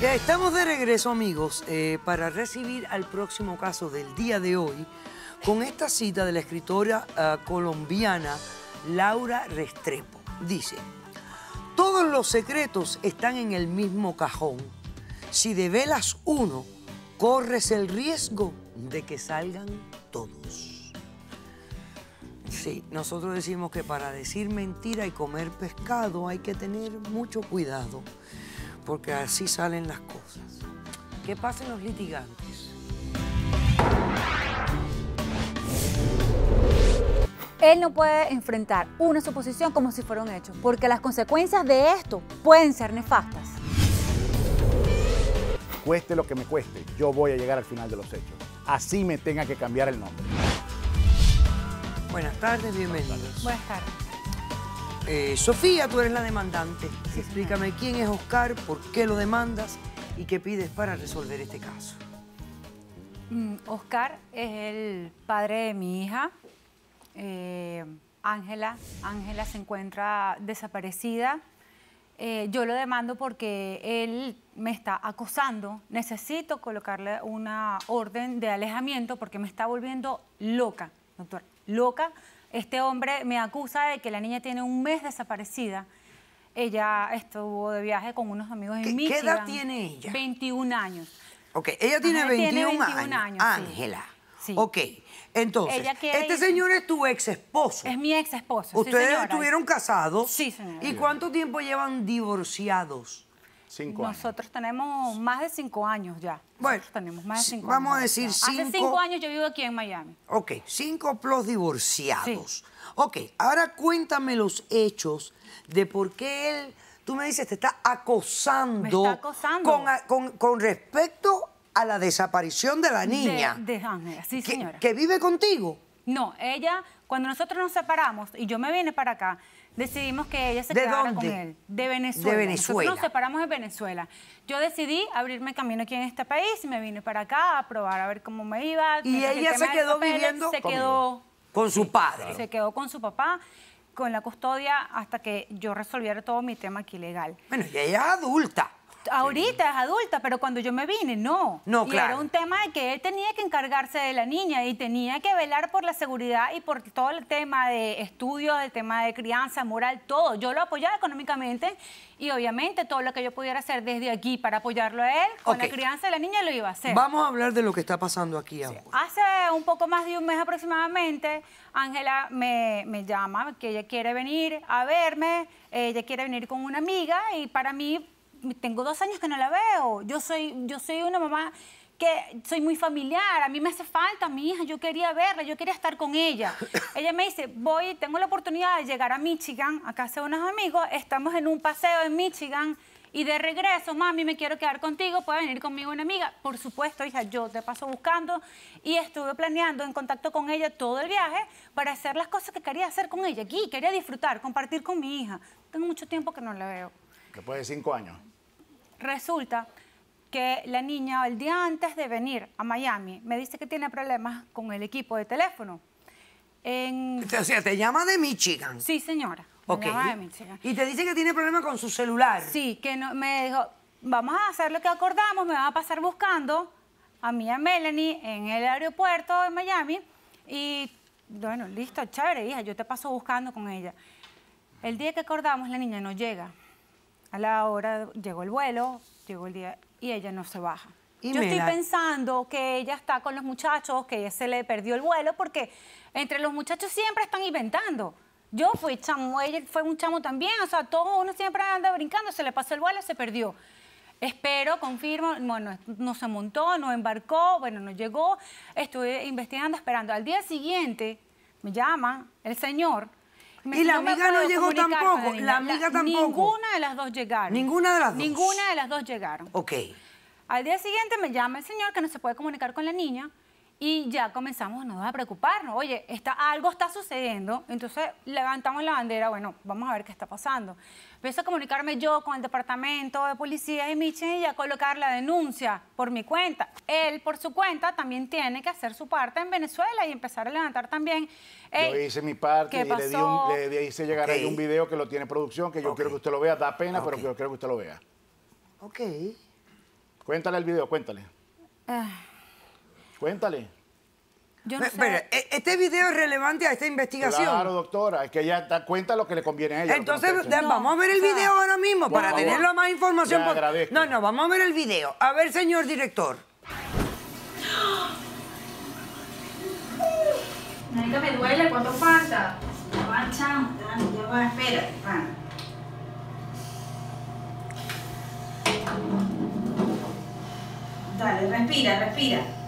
Ya estamos de regreso, amigos, eh, para recibir al próximo caso del día de hoy con esta cita de la escritora ah, colombiana Laura Restrepo. Dice, todos los secretos están en el mismo cajón. Si develas uno, corres el riesgo de que salgan todos. Sí, nosotros decimos que para decir mentira y comer pescado hay que tener mucho cuidado, porque así salen las cosas. ¿Qué pasa en los litigantes? Él no puede enfrentar una suposición como si fuera un hecho, porque las consecuencias de esto pueden ser nefastas. Cueste lo que me cueste, yo voy a llegar al final de los hechos. Así me tenga que cambiar el nombre. Buenas tardes, bienvenidos. Buenas tardes. Eh, Sofía, tú eres la demandante. Explícame quién es Oscar, por qué lo demandas y qué pides para resolver este caso. Mm, Oscar es el padre de mi hija. Eh, Ángela, Ángela se encuentra desaparecida. Eh, yo lo demando porque él me está acosando. Necesito colocarle una orden de alejamiento porque me está volviendo loca, doctor. Loca. Este hombre me acusa de que la niña tiene un mes desaparecida. Ella estuvo de viaje con unos amigos en ¿Qué- qué Michigan. edad tiene ella? 21 años. Ok, ella tiene Ajá, 21, tiene 21 años. Ángela. Sí. Ok, entonces, este señor es tu ex esposo. Es mi ex esposo. Ustedes estuvieron casados. Sí, señora. ¿Y cuánto tiempo llevan divorciados? Cinco años. Nosotros tenemos más de cinco años ya. Bueno, Nosotros tenemos más de sí, cinco vamos a años. decir Hace cinco- cinco años yo vivo aquí en Miami. Ok, cinco plus divorciados. Ok, ahora cuéntame los hechos de por qué él, tú me dices, te está acosando. Me está acosando. Con, a- con- con respecto a la desaparición de la niña. De, de Ángela, sí, que, señora. que vive contigo. No, ella, cuando nosotros nos separamos y yo me vine para acá, decidimos que ella se ¿De quedara dónde? con él. De Venezuela. De Venezuela. Nosotros nos separamos de Venezuela. Yo decidí abrirme camino aquí en este país y me vine para acá a probar a ver cómo me iba. Y ella se quedó papeles viviendo Se quedó Con su padre. Se quedó con su papá, con la custodia, hasta que yo resolviera todo mi tema aquí legal. Bueno, y ella es adulta. Ahorita es adulta, pero cuando yo me vine, no. No, y claro. Era un tema de que él tenía que encargarse de la niña y tenía que velar por la seguridad y por todo el tema de estudio, el tema de crianza, moral, todo. Yo lo apoyaba económicamente y obviamente todo lo que yo pudiera hacer desde aquí para apoyarlo a él con la crianza de la niña lo iba a hacer. Vamos a hablar de lo que está pasando aquí ahora. Hace un poco más de un mes aproximadamente, Ángela me, me llama que ella quiere venir a verme, ella quiere venir con una amiga y para mí, tengo dos años que no la veo. Yo soy, yo soy una mamá que soy muy familiar, a mí me hace falta mi hija, yo quería verla, yo quería estar con ella. Ella me dice, voy, tengo la oportunidad de llegar a Michigan, a casa de unos amigos, estamos en un paseo en Michigan, y de regreso, mami, me quiero quedar contigo, puede venir conmigo una amiga. Por supuesto, hija, yo te paso buscando y estuve planeando en contacto con ella todo el viaje para hacer las cosas que quería hacer con ella aquí, quería disfrutar, compartir con mi hija. Tengo mucho tiempo que no la veo. Después de cinco años. Resulta que la niña el día antes de venir a Miami me dice que tiene problemas con el equipo de teléfono. En... O sea, te llama de Michigan. Sí, señora. me Ok. llama de Michigan. Y te dice que tiene problemas con su celular. Sí, que no, me dijo, vamos a hacer lo que acordamos, me van a pasar buscando a mí y a Melanie en el aeropuerto de Miami y bueno, listo, chévere, hija, yo te paso buscando con ella. El día que acordamos, la niña no llega. A la hora llegó el vuelo, llegó el día y ella no se baja. Y yo estoy pensando que ella está con los muchachos, que ella se le perdió el vuelo, porque entre los muchachos siempre están inventando. Yo fui chamo, ella fue un chamo también, o sea, todo uno siempre anda brincando, se le pasó el vuelo, se perdió. Espero, confirmo, bueno, no se montó, no embarcó, bueno, no llegó, estuve investigando, esperando. Al día siguiente me llama el señor. Me Y la amiga no llegó tampoco, niña". la amiga tampoco. Ninguna de las dos llegaron. Ninguna de las dos. Ninguna de las dos llegaron. Ok. Al día siguiente me llama el señor que no se puede comunicar con la niña y ya comenzamos ¿no? a preocuparnos. Oye, está, algo está sucediendo. Entonces levantamos la bandera, bueno, vamos a ver qué está pasando. Empiezo a comunicarme yo con el departamento de policía de Michigan y a colocar la denuncia por mi cuenta. Él, por su cuenta, también tiene que hacer su parte en Venezuela y empezar a levantar también. Yo "Ey, hice mi parte ¿qué y le, di pasó?". un- le hice llegar ahí un video que lo tiene producción, que yo quiero que usted lo vea. Da pena, pero yo quiero que usted lo vea. Ok. Cuéntale el video, cuéntale. Ah, Cuéntale. yo no Espera, sé. ¿e- ¿este video es relevante a esta investigación? Claro, doctora. Es que ella da cuenta lo que le conviene a ella. Entonces, no vamos a ver el video ahora mismo para tener más información. No, no, vamos a ver el video. A ver, señor director. Marica, me duele, ¿cuánto falta? Ya va, chamo, ya va, pana. Dale, respira, respira.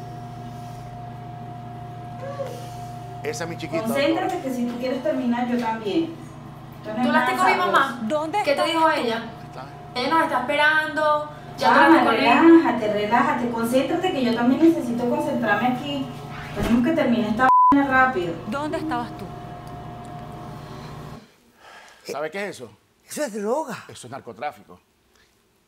Esa es mi chiquita. Concéntrate que si tú quieres terminar, yo también. ¿Tú hablaste con mi mamá? ¿Dónde ¿Qué te dijo ella? Ella nos está esperando. Ya ella. relájate, relájate, concéntrate que yo también necesito concentrarme aquí. Tenemos que terminar esta rápido. ¿Dónde estabas tú? ¿Sabe qué es eso? Eso es droga. Eso es narcotráfico.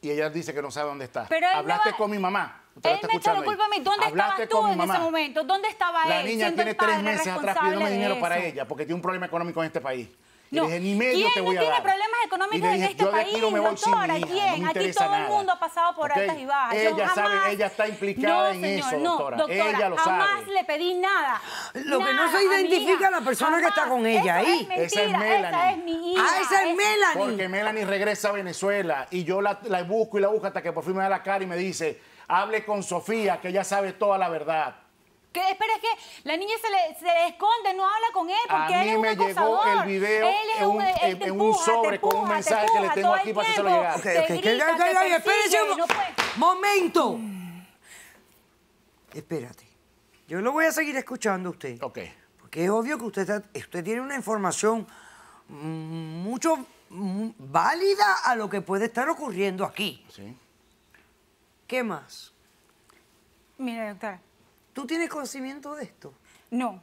Y ella dice que no sabe dónde está. Pero Hablaste va- con mi mamá. Usted Él me echa la culpa a mí. ¿Dónde Hablaste estabas tú en mamá. ese momento? ¿Dónde estaba La él? niña siendo tiene el tres meses atrás pidiendo dinero para ella porque tiene un problema económico en este país. Y No. le dije, ni medio ¿Quién te no voy a tiene dar. problemas económicos le en dije, este yo de aquí país, no me voy sin doctora? hija, ¿Quién? no me Aquí todo el nada. mundo ha pasado por ¿Ok? altas y bajas. Ella sabe, jamás- ella está implicada no, en señor, eso, no, doctora. doctora. Ella lo jamás sabe. le pedí nada. Lo que no Nada se identifica hija. a la persona que está Jamás. con ella Eso ahí. Es mentira, Esa es Melanie. Esa es mi hija. Ah, esa es Melanie. Porque Melanie regresa a Venezuela y yo la, la busco y la busco hasta que por fin me da la cara y me dice, hable con Sofía, que ella sabe toda la verdad. Que, espera, es que la niña se le, se le esconde, no habla con él porque A él mí es un me llegó el video Él es en un- él en- te en un empuja, te sobre con un empuja, mensaje que le tengo aquí para tiempo. llegar. Que- espérese un no momento. Espérate. Yo lo voy a seguir escuchando a usted. Ok. Porque es obvio que usted, está- usted tiene una información mm, mucho mm, válida a lo que puede estar ocurriendo aquí. Sí. ¿Qué más? Mire, doctora, ¿Tú tienes conocimiento de esto? no,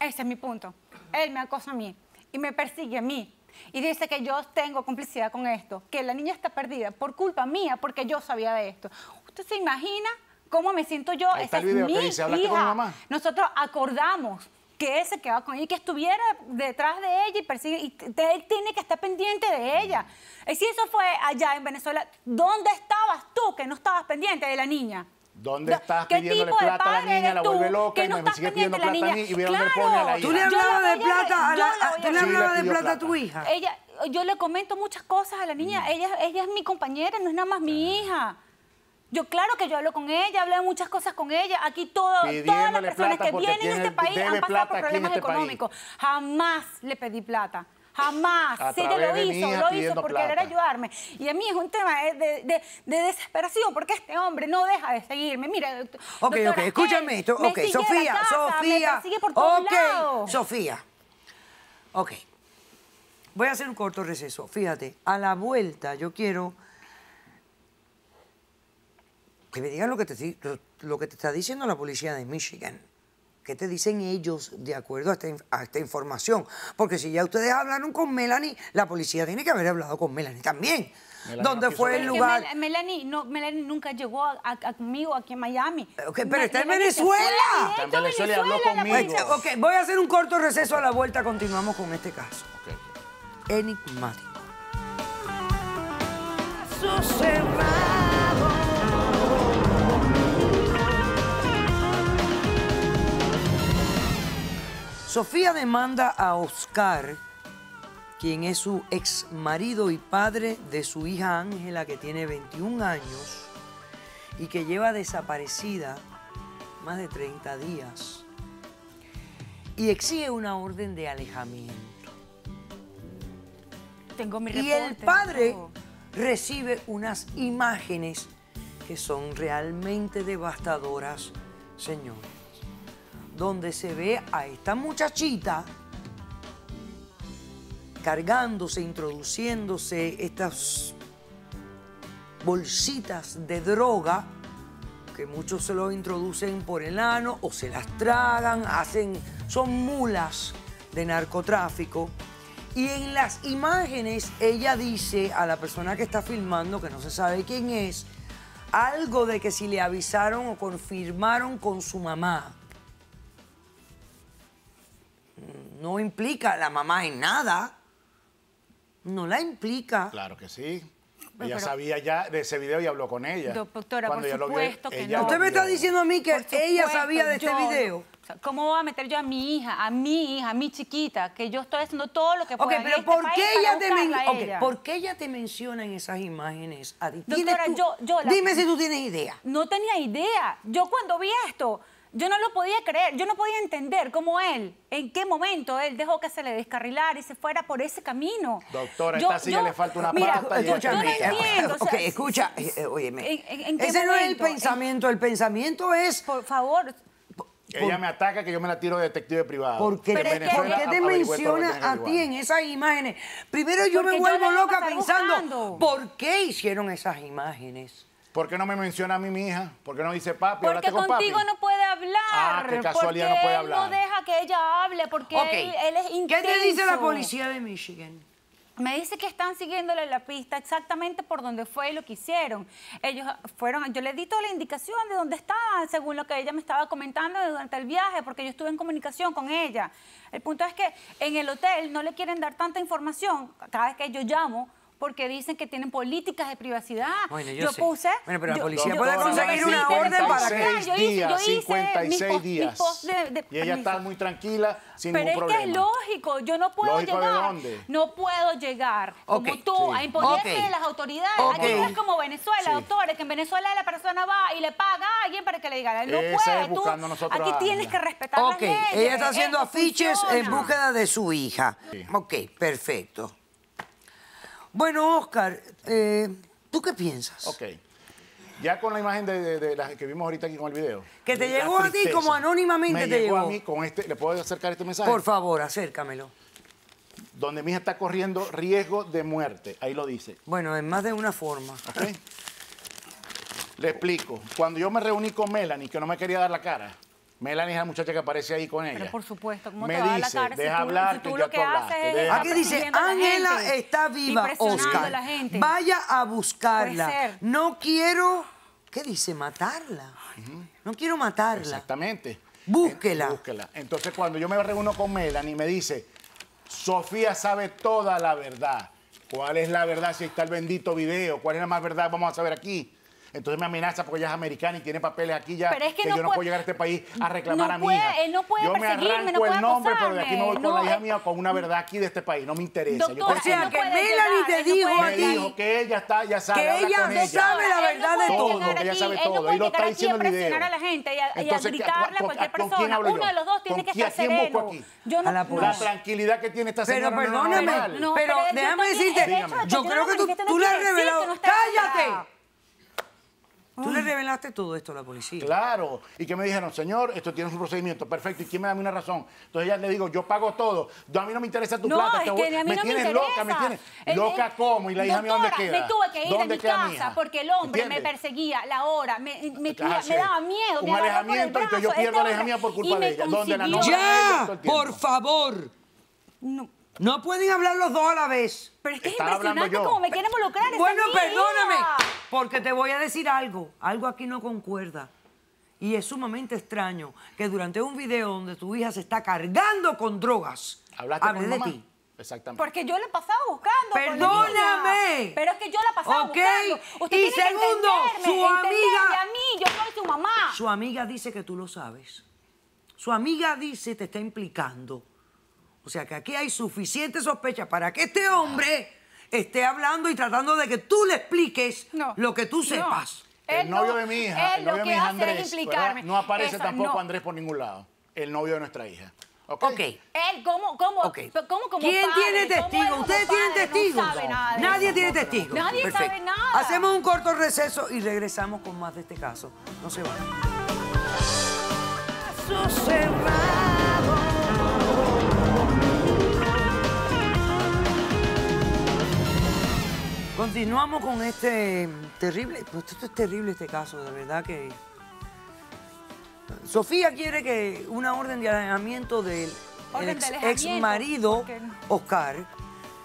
ese es mi punto. Él me acosa a mí y me persigue a mí. Y dice que yo tengo complicidad con esto, que la niña está perdida por culpa mía, porque yo sabía de esto. ¿Usted se imagina cómo me siento yo? Ahí está Esa el video es que mi dice, ¿hablaste hija. con mi mamá? Nosotros acordamos que él se quedaba con ella y que estuviera detrás de ella y persigue, y él tiene que estar pendiente de ella. Y si eso fue allá en Venezuela, ¿dónde estabas tú que no estabas pendiente de la niña? ¿Dónde estás ¿Qué pidiéndole tipo de plata a la niña, la vuelve loca que y no me estás sigue pendiente pidiendo de la plata a mí niña? y dónde le pone a la hija? ¿Tú le Yo hablabas la de voy plata a la- a- voy tú le Sí, de plata a tu hija? Ella, yo le comento muchas cosas a la niña. Ella, ella es mi compañera, no es nada más mi hija. Yo claro que yo hablo con ella, hablo de muchas cosas con ella. Aquí todo, todas las personas que vienen a tiene- este país han pasado por problemas este país. económicos. Jamás le pedí plata. Jamás. Si ella través lo hizo, lo hizo por plata. querer ayudarme. Y a mí es un tema de, de- de- de desesperación, porque este hombre no deja de seguirme. Mira, Ok, doctora, ok, escúchame esto. me Ok, sigue Sofía, casa, Sofía. Me por todos ok, lados. Sofía. Ok. Voy a hacer un corto receso. Fíjate, a la vuelta yo quiero que me digan lo que te, lo que te está diciendo la policía de Michigan. ¿Qué te dicen ellos de acuerdo a esta, a esta información? Porque si ya ustedes hablaron con Melanie, la policía tiene que haber hablado con Melanie también. Melanie ¿Dónde no fue el lugar? Mel- Melanie, no, Melanie nunca llegó a, a- a conmigo aquí en Miami. Pero está en Venezuela. Está en Venezuela y habló conmigo. policía- Ok, voy a hacer un corto receso a la vuelta, continuamos con este caso. Ok. Enigmático. Sofía demanda a Oscar, quien es su ex marido y padre de su hija Ángela, que tiene 21 años y que lleva desaparecida más de 30 días, y exige una orden de alejamiento. Tengo mi Y el padre recibe unas imágenes que son realmente devastadoras, señores. Donde se ve a esta muchachita cargándose, introduciéndose estas bolsitas de droga que muchos se lo introducen por el ano o se las tragan, hacen, son mulas de narcotráfico. Y en las imágenes ella dice a la persona que está filmando, que no se sabe quién es, algo de que si le avisaron o confirmaron con su mamá. No implica a la mamá en nada. No la implica. Claro que sí. Ella Pero- sabía ya de ese video y habló con ella. Doctora, Cuando por lo vio, supuesto que no. Usted me está diciendo a mí que ella supuesto, sabía de este yo- video. o sea, ¿Cómo voy a meter yo a mi hija, a mi hija, a mi chiquita, que yo estoy haciendo todo lo que puedo en pero este ¿por país qué, para ella te ella? ¿por qué ella te menciona en esas imágenes a ti? ¿Tienes Doctora, tú- yo- yo la- Dime si tú tienes idea. No tenía idea. Yo cuando vi esto, yo no lo podía creer, yo no podía entender cómo él, en qué momento él dejó que se le descarrilara y se fuera por ese camino. Doctora, Yo- esta silla yo- le falta una mira, pata Escúchame, Yo no eh, entiendo. o sea, escucha, eh, eh, óyeme. ¿en- en- Ese no es el momento? pensamiento, el pensamiento es Por favor, Ella me ataca que yo me la tiro de detective privado. porque, Pero es que- ¿por qué te que menciona a ti en esas imágenes? Primero yo Porque me yo vuelvo a loca pensando, buscando. ¿por qué hicieron esas imágenes? ¿Por qué no me menciona a mí mi hija? ¿Por qué no dice papi? porque contigo no puede hablar. Ah, qué casualidad, porque no puede él hablar. no deja que ella hable, porque él, él es ¿Qué te dice la intenso. policía de Michigan? Me dice que están siguiéndole la pista exactamente por donde fue y lo que hicieron. Ellos fueron, yo le di toda la indicación de dónde estaban, según lo que ella me estaba comentando durante el viaje, porque yo estuve en comunicación con ella. El punto es que en el hotel no le quieren dar tanta información cada vez que yo llamo. Porque dicen que tienen políticas de privacidad. Bueno, yo sé. puse. Bueno, pero la policía yo- puede yo- conseguir una orden para que-. Yo hice, yo hice mis 56 post- mis días. post de- de y ella está muy tranquila, sin Pero es que es lógico, yo no puedo ¿Lógico de llegar. dónde? No puedo llegar como tú sí. a imponerte Ok. de las autoridades. Aquí no es como Venezuela, Sí. doctores, que en Venezuela la persona va y le paga a alguien para que le diga. No Esa puede. es tú- buscando nosotros aquí a tienes que respetar las leyes. ella está haciendo Eso afiches en búsqueda de su hija. Sí. Ok, perfecto. Bueno, Oscar, eh, ¿tú qué piensas? Ok. Ya con la imagen de, de- de la que vimos ahorita aquí con el video. Que te La llegó a ti como anónimamente Me te llegó. llegó. a mí con este. ¿Le puedo acercar este mensaje? Por favor, acércamelo. Donde mi hija está corriendo riesgo de muerte. Ahí lo dice. Bueno, en más de una forma. ¿Ok? Le explico. Cuando yo me reuní con Melanie, que no me quería dar la cara, Melanie es la muchacha que aparece ahí con ella. Pero por supuesto, ¿cómo me te va a dar la dice, cara si deja tú- hablar, si tú que lo ya que tú haces hablaste. es Aquí dice, Ángela está viva, Oscar. a la gente. Vaya a buscarla. Puede ser. No quiero, ¿qué dice? Matarla. No quiero matarla. Exactamente. Búsquela. Búsquela. Entonces, cuando yo me reúno con Melanie, me dice, Sofía sabe toda la verdad. ¿Cuál es la verdad si está el bendito video? ¿Cuál es la más verdad? Vamos a saber aquí. Entonces me amenaza porque ella es americana y tiene papeles aquí ya. Pero es que que no yo no puede- puedo llegar a este país a reclamar no a mi puede, hija. él no puede yo me perseguirme, arranco no puede el nombre, pero de aquí me voy con la hija eh. mía con una verdad aquí de este país. No me interesa. Yo Doctora, O sea, que Melanie te dijo a me ti dijo que ella está, ya sabe, Que ella ella. sabe la verdad de todo. que ella sabe todo, y lo está diciendo el video. a la gente y a, y a Entonces, ¿qué- gritarle a con- cualquier con quién persona. hablo yo? Uno de los dos tiene ¿Con que estar sereno. aquí? Yo no, A la tranquilidad que tiene esta Pero señora es perdóname, pero pero yo déjame decirte, yo yo creo que tú, le has revelado. ¡Cállate! Tú le revelaste todo esto a la policía. Claro, y que me dijeron, señor, esto tiene su procedimiento, perfecto, ¿y quién me da a mí una razón? Entonces ya le digo, yo pago todo, Yo- a mí no me interesa tu No, plata, es que a mí me no me tienes loca, me tienes El- loca el- como, y la hija mía dónde queda. Me tuve que ir de ¿Dónde mi casa porque el hombre me perseguía, la hora, me, me, daba miedo. Un me alejamiento y que yo pierdo este la hija hombre, mía por culpa de ella. ¿Dónde la ¡Ya! ¡Por favor! No, No pueden hablar los dos a la vez. pero es que es hablando impresionante yo. cómo me quiere involucrar. Bueno, perdóname, porque te voy a decir algo. Algo aquí no concuerda. Y es sumamente extraño que durante un video donde tu hija se está cargando con drogas, ¿Hablaste hable con de mamá? ti. Exactamente. Porque yo la pasaba buscando. por mi Perdóname. Pero es que yo la pasaba Ok. buscando. Usted Y tiene segundo, que entenderme, su amiga- entenderme a mí, yo soy su mamá. Su amiga dice que tú lo sabes. Su amiga dice te está implicando. O sea que aquí hay suficiente sospecha para que este hombre esté hablando y tratando de que tú le expliques No, lo que tú no. sepas. El novio no- de mi hija, él el lo novio de que mi hija hace es Andrés, implicarme. no aparece Eso, tampoco no. Andrés por ningún lado. El novio de nuestra hija. ¿Ok? Ok. Él, ¿cómo, cómo, cómo como ¿Quién padre? tiene ¿Cómo él testigos? ¿Ustedes tienen testigos? No sabe nada de Nadie eso. tiene testigos. Nadie sabe Perfecto. nada. Hacemos un corto receso y regresamos con más de este caso. No se vayan. Continuamos con este terrible, pues esto es terrible este caso, de verdad que... Sofía quiere que una orden de alejamiento del ex, marido Oscar,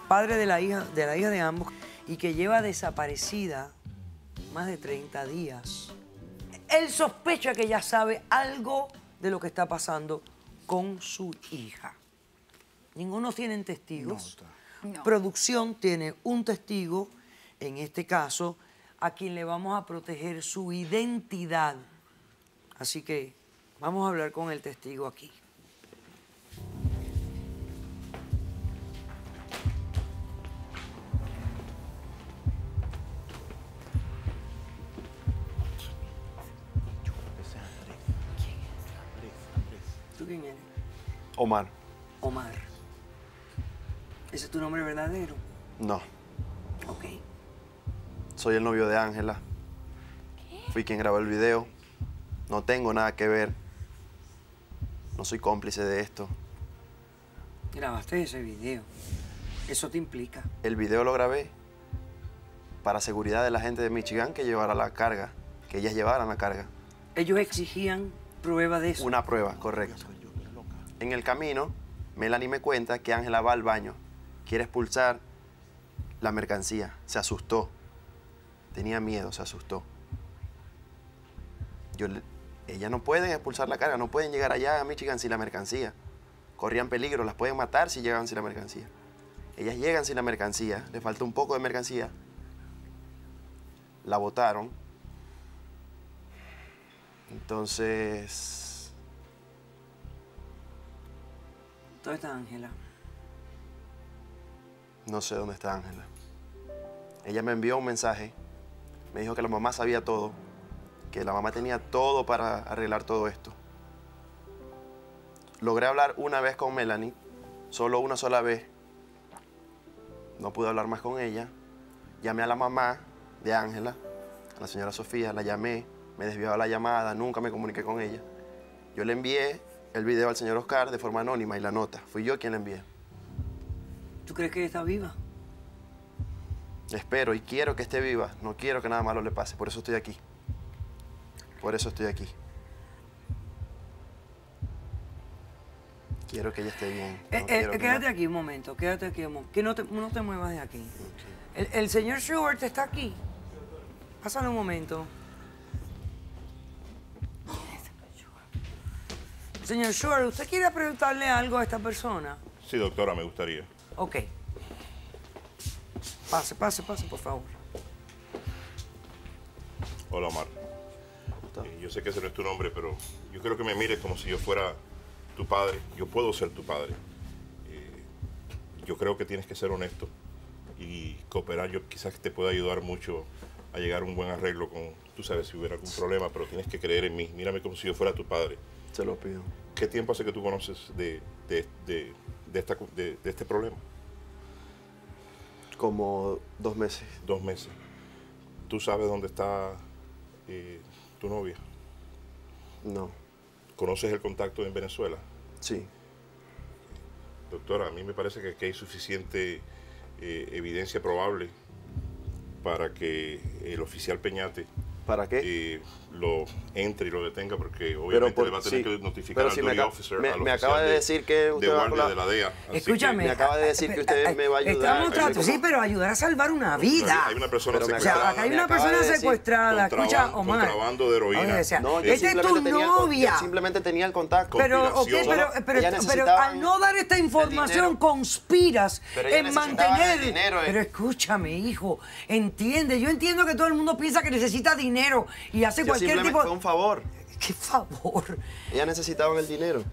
padre de la hija de la hija de ambos y que lleva desaparecida más de 30 días. Él sospecha que ya sabe algo de lo que está pasando con su hija. Ninguno tiene testigos. No. Producción tiene un testigo. En este caso, a quien le vamos a proteger su identidad. Así que vamos a hablar con el testigo aquí. ¿Tú quién eres? Omar. Omar. ¿Ese es tu nombre verdadero? No. Soy el novio de Ángela. Fui quien grabó el video. No tengo nada que ver. No soy cómplice de esto. Grabaste ese video. Eso te implica. El video lo grabé para seguridad de la gente de Michigan que llevara la carga, que ellas llevaran la carga. Ellos exigían prueba de eso. Una prueba, correcto. En el camino, Melanie me cuenta que Ángela va al baño, quiere expulsar la mercancía. Se asustó. Tenía miedo, se asustó. Yo ellas no pueden expulsar la carga, no pueden llegar allá a Michigan sin la mercancía. Corrían peligro, las pueden matar si llegan sin la mercancía. Ellas llegan sin la mercancía, le falta un poco de mercancía. La botaron. Entonces, ¿Dónde está Ángela? No sé dónde está Ángela. Ella me envió un mensaje. Me dijo que la mamá sabía todo. Que la mamá tenía todo para arreglar todo esto. Logré hablar una vez con Melanie. Solo una sola vez. No pude hablar más con ella. Llamé a la mamá de Ángela, a la señora Sofía. La llamé. Me desviaba la llamada. Nunca me comuniqué con ella. Yo le envié el video al señor Oscar de forma anónima y la nota. Fui yo quien la envié. ¿Tú crees que está viva? Espero y quiero que esté viva. No quiero que nada malo le pase. Por eso estoy aquí. Por eso estoy aquí. Quiero que ella esté bien. No Eh, eh, quiero que quédate aquí un momento, quédate aquí un momento. Que no te, no te muevas de aquí. El, el señor Schubert está aquí. Pásale un momento. Señor Schubert, ¿usted quiere preguntarle algo a esta persona? Sí, doctora, me gustaría. Ok. Pase, pase, pase, por favor. Hola, Omar. Eh, yo sé que ese no es tu nombre, pero yo quiero que me mires como si yo fuera tu padre. Yo puedo ser tu padre. Eh, yo creo que tienes que ser honesto y cooperar. Yo quizás te pueda ayudar mucho a llegar a un buen arreglo con, tú sabes, si hubiera algún problema, pero tienes que creer en mí. Mírame como si yo fuera tu padre. Se lo pido. ¿Qué tiempo hace que tú conoces de, de, de- de esta, de- de este problema? Como dos meses. Dos meses. ¿Tú sabes dónde está eh, tu novia? No. ¿Conoces el contacto en Venezuela? Sí. Doctora, a mí me parece que aquí hay suficiente eh, evidencia probable para que el oficial Peñate ¿Para qué? eh, lo entre y lo detenga, porque obviamente por- le va a tener sí. que notificar Pero al si me duty acaba- officer, me- al me acaba de decir que usted de va a guardia colaborar. de la DEA. Escúchame. que Me acaba de decir que usted me va a ayudar. Estamos tratando, sí, pero ayudar a salvar una vida. hay una persona Pero me O sea, secuestrada. acá hay Me una de persona decir secuestrada. Escucha, Omar. contrabando de heroína. Oye, o sea, No, yo esta es tu con- novia. yo simplemente tenía el contacto. Pero, ok, Conspiración. pero, pero, ella pero al no dar esta información conspiras ella en mantener. dinero, eh. Pero escúchame, hijo, entiende. Yo entiendo que todo el mundo piensa que necesita dinero y hace Yo cualquier tipo. fue un favor. ¿Qué favor? Ella necesitaba el dinero.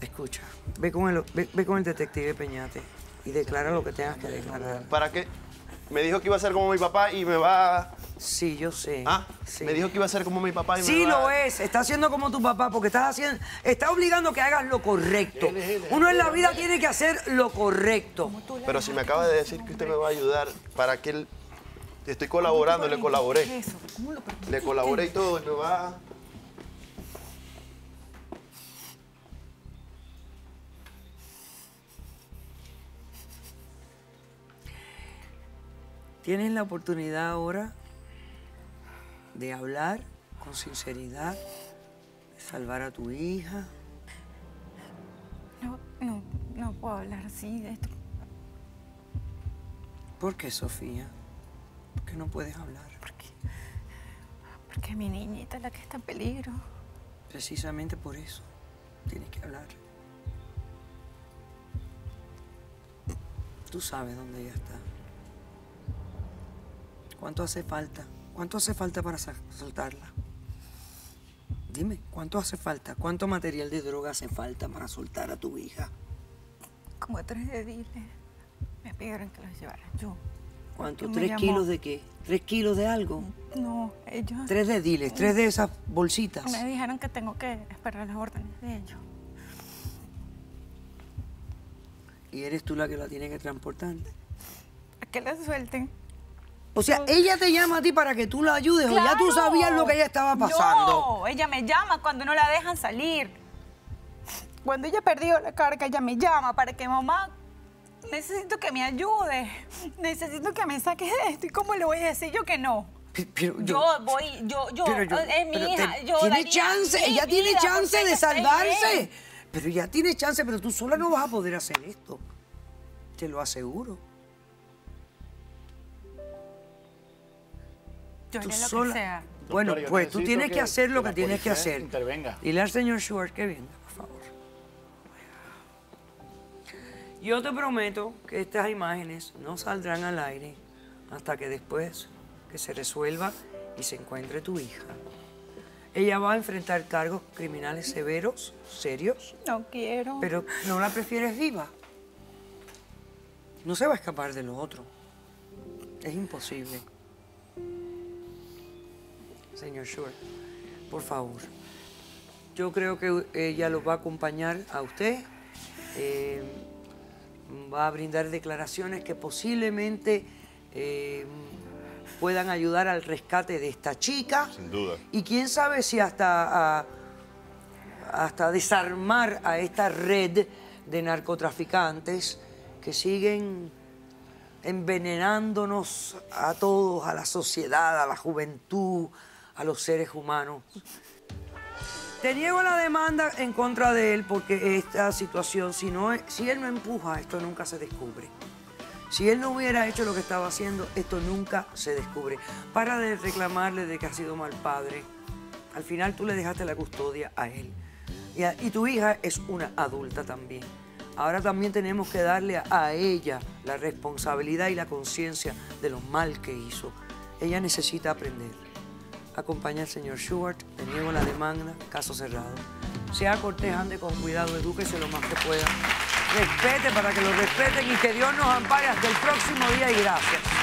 Escucha, ve con el, ve, ve con el detective Peñate y declara lo que tengas que declarar. ¿Para qué? Me dijo que iba a ser como mi papá y me va... Sí, yo sé. Ah, sí. me dijo que iba a ser como mi papá y Sí me va... lo es, está haciendo como tu papá porque estás haciendo, está obligando a que hagas lo correcto. Uno en la vida tiene que hacer lo correcto. Pero si me acaba de decir que usted me va a ayudar para que él... Estoy colaborando, le colaboré. Le colaboré y todo y me va... Tienes la oportunidad ahora de hablar con sinceridad, de salvar a tu hija. No, no, no puedo hablar así de esto. ¿Por qué, Sofía? ¿Por qué no puedes hablar? Porque mi niñita es la que está en peligro. Precisamente por eso tienes que hablar. Tú sabes dónde ella está. ¿Cuánto hace falta? ¿Cuánto hace falta para soltarla? Dime, ¿cuánto hace falta? ¿Cuánto material de droga hace falta para soltar a tu hija? Como tres dediles. Me pidieron que los llevara yo. ¿Cuánto? ¿Tres llamó. kilos de qué? ¿Tres kilos de algo? No, ellos Tres de diles, tres de esas bolsitas. me dijeron que tengo que esperar las órdenes de ellos. Y eres tú la que la tiene que transportar. A que la suelten. O sea, ella te llama a ti para que tú la ayudes o ya tú ¡Claro! sabías lo que ella estaba pasando. No, ella me llama cuando no la dejan salir. Cuando ella perdió la carga, ella me llama para que mamá, necesito que me ayude. Necesito que me saque de esto. ¿Y cómo le voy a decir yo que no? Pero Yo, voy, yo, yo, pero yo- es mi pero hija. te- yo tiene daría chance, mi ella tiene chance de salvarse. Pero ya tiene chance, pero tú sola no vas a poder hacer esto. Te lo aseguro. Yo Tú haré lo sola- que sea. Bueno, pues tú tienes que, hacer lo que, tienes que hacer. intervenga. Dile al señor Schwartz que venga, Yo te prometo que estas imágenes no saldrán al aire hasta que después que se resuelva y se encuentre tu hija. Ella va a enfrentar cargos criminales severos, serios, No quiero. pero no la prefieres viva. No se va a escapar de lo otro. Es imposible. Señor Short, por favor. Yo creo que ella lo va a acompañar a usted. eh, va a brindar declaraciones que posiblemente eh, puedan ayudar al rescate de esta chica. Sin duda. Y quién sabe si hasta, a- hasta desarmar a esta red de narcotraficantes que siguen envenenándonos a todos, a la sociedad, a la juventud, a los seres humanos. Te niego la demanda en contra de él porque esta situación, si, no, si él no empuja, esto nunca se descubre. Si él no hubiera hecho lo que estaba haciendo, esto nunca se descubre. Para de reclamarle de que ha sido mal padre. Al final tú le dejaste la custodia a él. Y, tu hija es una adulta también. Ahora también tenemos que darle a, a ella la responsabilidad y la conciencia de lo mal que hizo. Ella necesita aprender. Acompaña al señor Schubert, te niego la demanda, caso cerrado. Sea cortés, ande con cuidado, edúquese lo más que pueda. Respete para que lo respeten y que Dios nos ampare hasta el próximo día y gracias.